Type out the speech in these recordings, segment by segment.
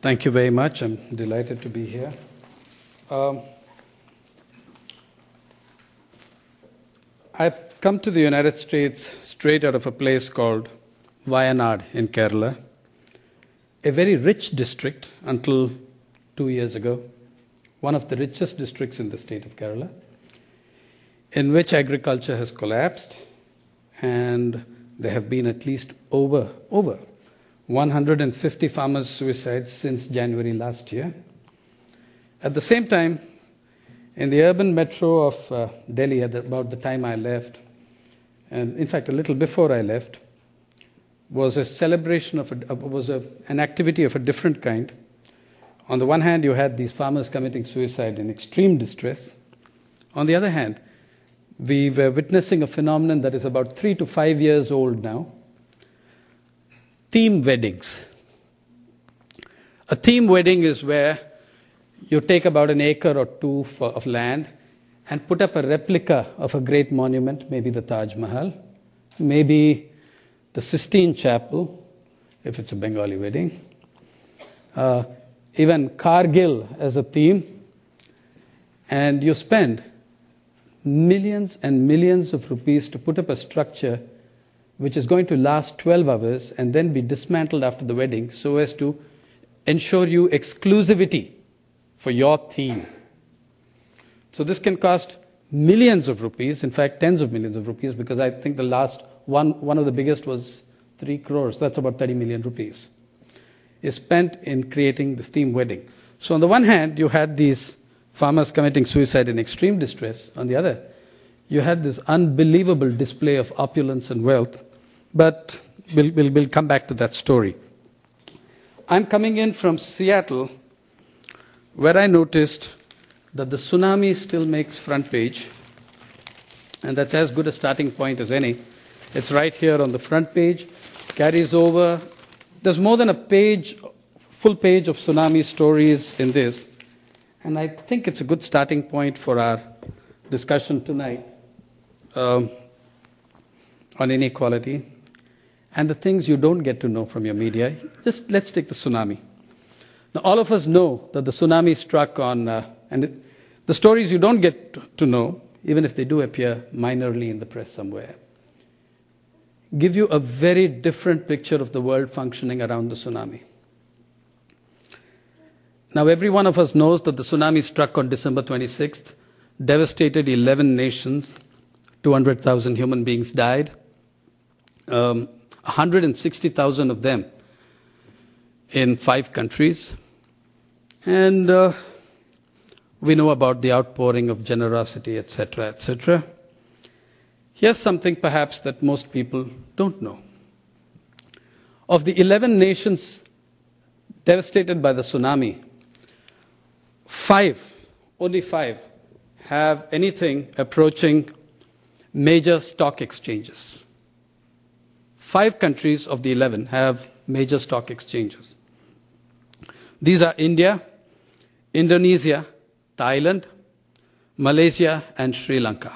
Thank you very much. I'm delighted to be here. Um, I've come to the United States straight out of a place called Wayanad in Kerala, a very rich district until two years ago, one of the richest districts in the state of Kerala, in which agriculture has collapsed, and there have been at least over, over 150 farmers' suicides since January last year. At the same time, in the urban metro of uh, Delhi, at about the time I left, and in fact, a little before I left, was a celebration of a, was a, an activity of a different kind. On the one hand, you had these farmers committing suicide in extreme distress. On the other hand, we were witnessing a phenomenon that is about three to five years old now theme weddings. A theme wedding is where you take about an acre or two for, of land and put up a replica of a great monument, maybe the Taj Mahal, maybe the Sistine Chapel, if it's a Bengali wedding, uh, even Kargil as a theme, and you spend millions and millions of rupees to put up a structure which is going to last 12 hours and then be dismantled after the wedding so as to ensure you exclusivity for your theme. So this can cost millions of rupees, in fact, tens of millions of rupees, because I think the last one, one of the biggest was three crores, that's about 30 million rupees, is spent in creating this theme wedding. So on the one hand, you had these farmers committing suicide in extreme distress. On the other, you had this unbelievable display of opulence and wealth but we'll, we'll, we'll come back to that story. I'm coming in from Seattle, where I noticed that the tsunami still makes front page, and that's as good a starting point as any. It's right here on the front page, carries over. There's more than a page, full page of tsunami stories in this, and I think it's a good starting point for our discussion tonight um, on inequality and the things you don't get to know from your media. Just let's take the tsunami. Now, all of us know that the tsunami struck on, uh, and it, the stories you don't get to know, even if they do appear minorly in the press somewhere, give you a very different picture of the world functioning around the tsunami. Now, every one of us knows that the tsunami struck on December 26th, devastated 11 nations, 200,000 human beings died. Um, 160,000 of them in five countries. And uh, we know about the outpouring of generosity, etc., etc. Here's something perhaps that most people don't know. Of the 11 nations devastated by the tsunami, five, only five, have anything approaching major stock exchanges. Five countries of the 11 have major stock exchanges. These are India, Indonesia, Thailand, Malaysia, and Sri Lanka.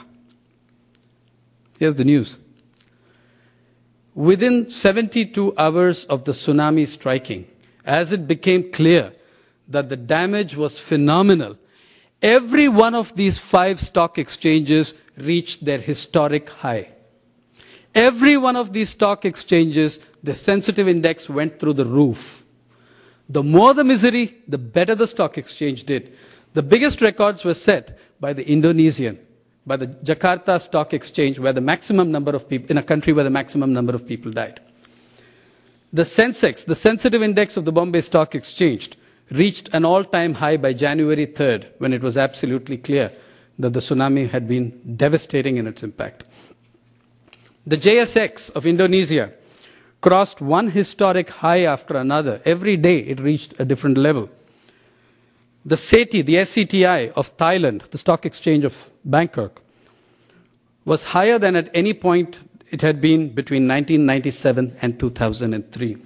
Here's the news. Within 72 hours of the tsunami striking, as it became clear that the damage was phenomenal, every one of these five stock exchanges reached their historic high. Every one of these stock exchanges, the sensitive index went through the roof. The more the misery, the better the stock exchange did. The biggest records were set by the Indonesian, by the Jakarta Stock Exchange, where the maximum number of people, in a country where the maximum number of people died. The Sensex, the sensitive index of the Bombay Stock Exchange, reached an all time high by January 3rd, when it was absolutely clear that the tsunami had been devastating in its impact. The JSX of Indonesia crossed one historic high after another. Every day it reached a different level. The SETI, the SCTI of Thailand, the stock exchange of Bangkok, was higher than at any point it had been between 1997 and 2003.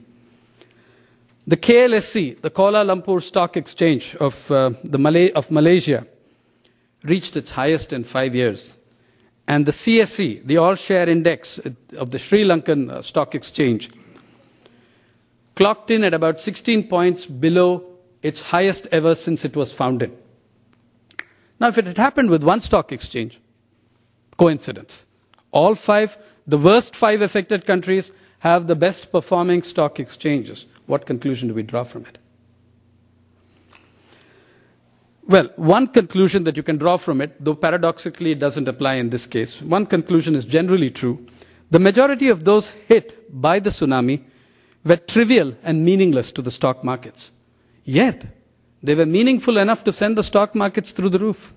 The KLSE, the Kuala Lumpur Stock Exchange of, uh, the Malay, of Malaysia, reached its highest in five years. And the CSE, the All Share Index of the Sri Lankan uh, Stock Exchange, clocked in at about 16 points below its highest ever since it was founded. Now, if it had happened with one stock exchange, coincidence. All five, the worst five affected countries, have the best performing stock exchanges. What conclusion do we draw from it? Well, one conclusion that you can draw from it, though paradoxically it doesn't apply in this case, one conclusion is generally true. The majority of those hit by the tsunami were trivial and meaningless to the stock markets. Yet, they were meaningful enough to send the stock markets through the roof.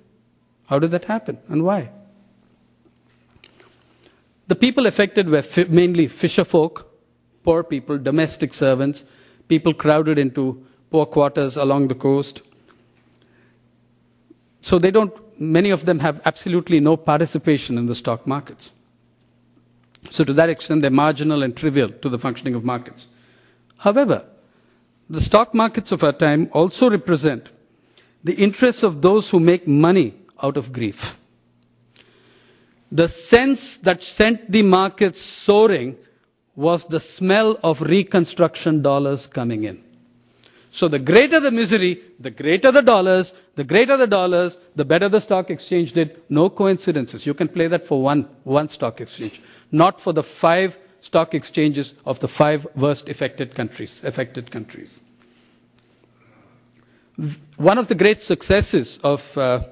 How did that happen and why? The people affected were fi- mainly fisher folk, poor people, domestic servants, people crowded into poor quarters along the coast. So they don't, many of them have absolutely no participation in the stock markets. So to that extent, they're marginal and trivial to the functioning of markets. However, the stock markets of our time also represent the interests of those who make money out of grief. The sense that sent the markets soaring was the smell of reconstruction dollars coming in. So the greater the misery, the greater the dollars, the greater the dollars, the better the stock exchange did. No coincidences. You can play that for one, one stock exchange, not for the five stock exchanges of the five worst affected countries, affected countries. One of the great successes of uh,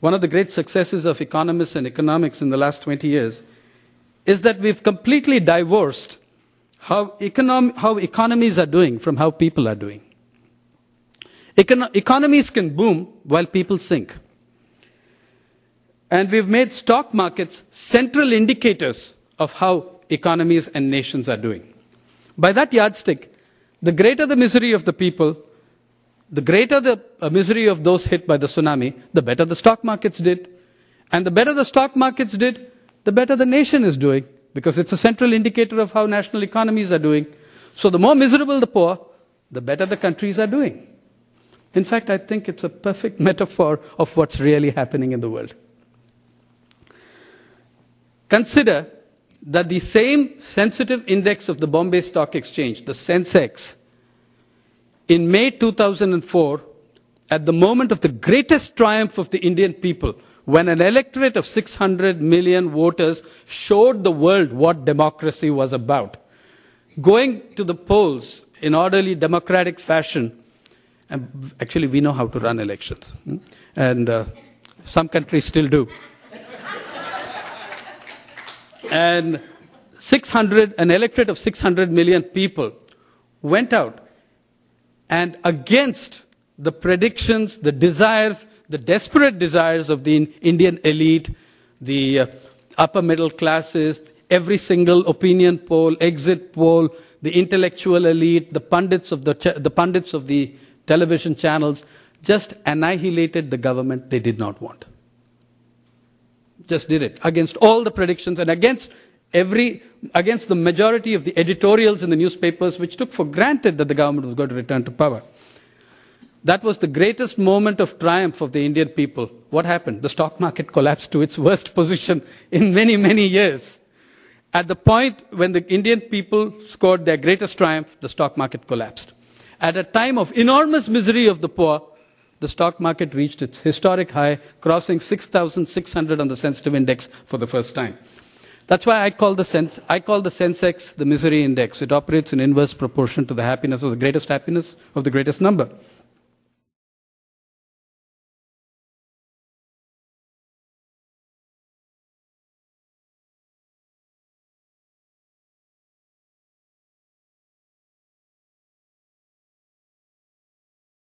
one of the great successes of economists and economics in the last 20 years is that we've completely divorced how, econom- how economies are doing from how people are doing. Econ- economies can boom while people sink. And we've made stock markets central indicators of how economies and nations are doing. By that yardstick, the greater the misery of the people, the greater the uh, misery of those hit by the tsunami, the better the stock markets did. And the better the stock markets did, the better the nation is doing, because it's a central indicator of how national economies are doing. So the more miserable the poor, the better the countries are doing. In fact, I think it's a perfect metaphor of what's really happening in the world. Consider that the same sensitive index of the Bombay Stock Exchange, the Sensex, in May 2004, at the moment of the greatest triumph of the Indian people, when an electorate of 600 million voters showed the world what democracy was about, going to the polls in orderly democratic fashion, actually we know how to run elections, hmm? and uh, some countries still do. and 600, an electorate of 600 million people went out and against the predictions, the desires, the desperate desires of the Indian elite, the uh, upper middle classes, every single opinion poll, exit poll, the intellectual elite, the pundits of the, the pundits of the television channels, just annihilated the government they did not want. Just did it against all the predictions and against every against the majority of the editorials in the newspapers, which took for granted that the government was going to return to power. That was the greatest moment of triumph of the Indian people. What happened? The stock market collapsed to its worst position in many, many years. At the point when the Indian people scored their greatest triumph, the stock market collapsed. At a time of enormous misery of the poor, the stock market reached its historic high, crossing 6,600 on the sensitive index for the first time. That's why I call the sense, I call the Sensex the misery index. It operates in inverse proportion to the happiness of the greatest happiness of the greatest number.